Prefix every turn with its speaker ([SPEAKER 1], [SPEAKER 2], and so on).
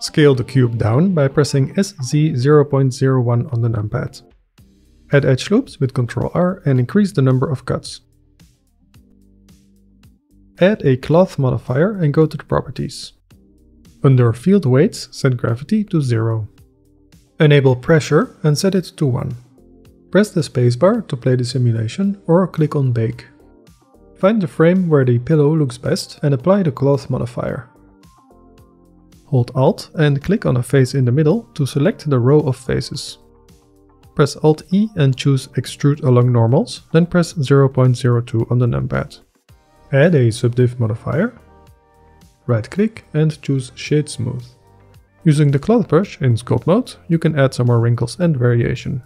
[SPEAKER 1] Scale the cube down by pressing SZ0.01 on the numpad. Add edge loops with Ctrl R and increase the number of cuts. Add a cloth modifier and go to the properties. Under field weights, set gravity to 0. Enable pressure and set it to 1. Press the spacebar to play the simulation or click on Bake. Find the frame where the pillow looks best and apply the cloth modifier. Hold Alt and click on a face in the middle to select the row of faces. Press Alt E and choose Extrude along normals, then press 0.02 on the numpad. Add a subdiv modifier. Right click and choose Shade Smooth. Using the cloth brush in sculpt mode, you can add some more wrinkles and variation.